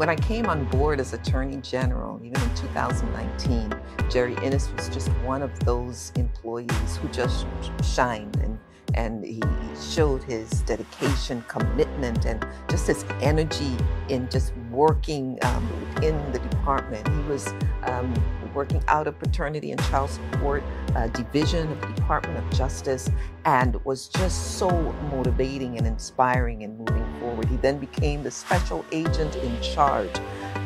When I came on board as Attorney General, even in 2019, Jerry Inniss was just one of those employees who just shined and and he showed his dedication, commitment, and just his energy in just working um, in the department. He was um, working out of paternity and child support uh, division of the Department of Justice and was just so motivating and inspiring and moving forward. He then became the special agent in charge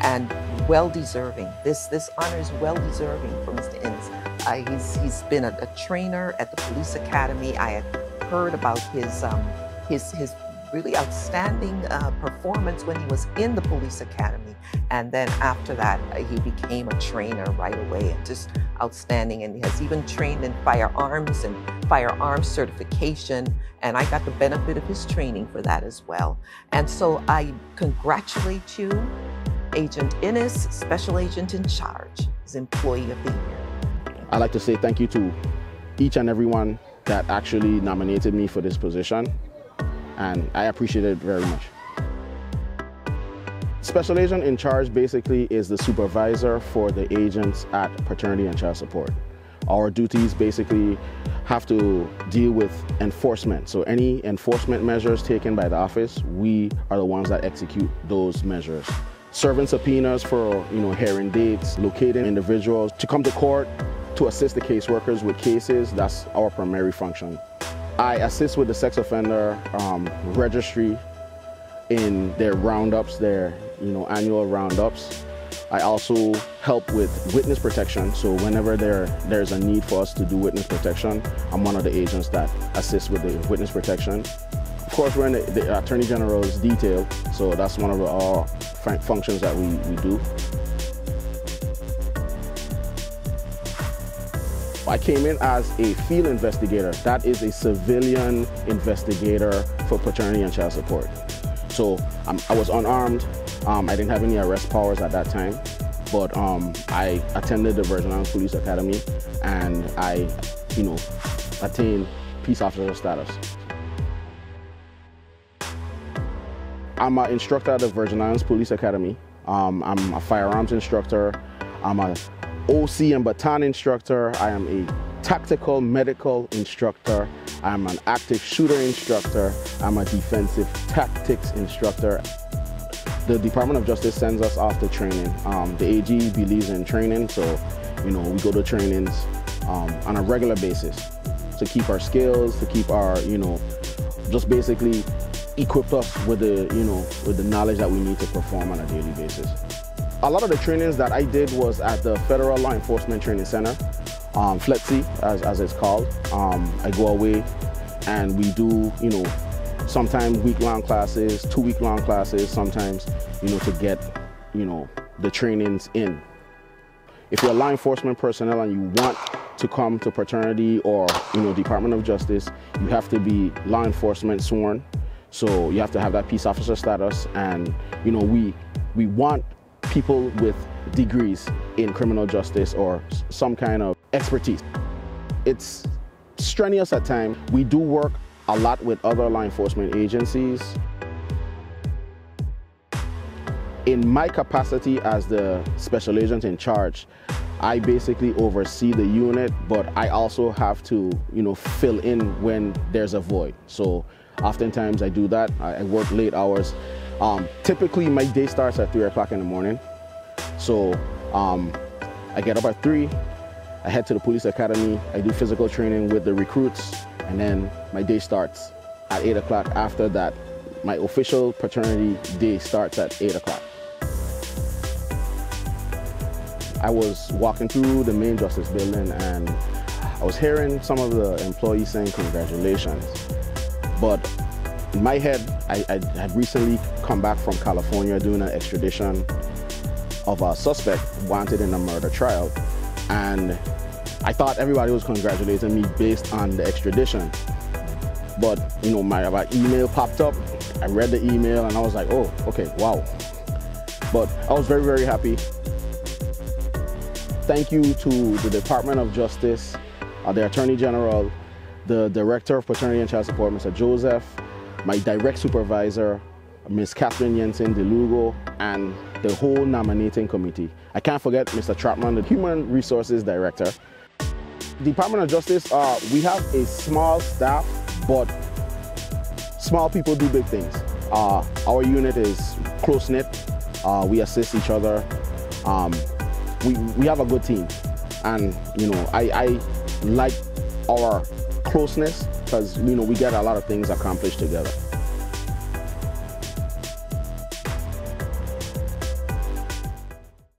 and well deserving. This, this honor is well deserving for Mr. Inniss. Uh, he's, he's been a, a trainer at the police academy. I had heard about his um, his his really outstanding uh, performance when he was in the police academy, and then after that uh, he became a trainer right away, and just outstanding. And he has even trained in firearms and firearms certification, and I got the benefit of his training for that as well. And so I congratulate you, Agent Inniss, Special Agent in Charge, as Employee of the Year. I'd like to say thank you to each and everyone that actually nominated me for this position, and I appreciate it very much. Special agent in charge basically is the supervisor for the agents at paternity and child support. Our duties basically have to deal with enforcement. So any enforcement measures taken by the office, we are the ones that execute those measures. Serving subpoenas for you know hearing dates, locating individuals to come to court, to assist the caseworkers with cases. That's our primary function. I assist with the sex offender um, registry in their roundups, their you know annual roundups. I also help with witness protection. So whenever there there's a need for us to do witness protection, I'm one of the agents that assist with the witness protection. Of course, we're in the, the Attorney General's detail, so that's one of our functions that we, we do. I came in as a field investigator. That is a civilian investigator for paternity and child support. So um, I was unarmed. Um, I didn't have any arrest powers at that time, but um, I attended the Virgin Islands Police Academy and I, you know, attained peace officer status. I'm an instructor at the Virgin Islands Police Academy. Um, I'm a firearms instructor. I'm a OC and baton instructor. I am a tactical medical instructor. I'm an active shooter instructor. I'm a defensive tactics instructor. The Department of Justice sends us off to training. Um, the AG believes in training, so you know we go to trainings um, on a regular basis to keep our skills, to keep our you know, just basically equip us with the you know with the knowledge that we need to perform on a daily basis. A lot of the trainings that I did was at the Federal Law Enforcement Training Center, um, as, as it's called. Um, I go away and we do, you know, sometimes week-long classes, two week-long classes, sometimes, you know, to get, you know, the trainings in. If you're law enforcement personnel and you want to come to paternity or, you know, Department of Justice, you have to be law enforcement sworn. So you have to have that peace officer status and, you know, we, we want people with degrees in criminal justice or some kind of expertise. It's strenuous at times. We do work a lot with other law enforcement agencies. In my capacity as the special agent in charge, I basically oversee the unit, but I also have to, you know, fill in when there's a void. So oftentimes I do that. I work late hours. Um, typically, my day starts at 3 o'clock in the morning. So um, I get up at 3, I head to the police academy, I do physical training with the recruits, and then my day starts at 8 o'clock. After that, my official paternity day starts at 8 o'clock. I was walking through the main justice building and I was hearing some of the employees saying congratulations. But in my head, I, I had recently come back from California doing an extradition of a suspect wanted in a murder trial. And I thought everybody was congratulating me based on the extradition. But, you know, my, my email popped up. I read the email and I was like, oh, okay, wow. But I was very, very happy. Thank you to the Department of Justice, uh, the Attorney General, the Director of Paternity and Child Support, Mr. Joseph, my direct supervisor, Ms. Catherine Jensen DeLugo, and the whole nominating committee. I can't forget Mr. Trapman, the Human Resources Director. Department of Justice, uh, we have a small staff, but small people do big things. Uh, our unit is close knit. Uh, we assist each other. Um, we, we have a good team, and you know I, I like our closeness because you know we get a lot of things accomplished together.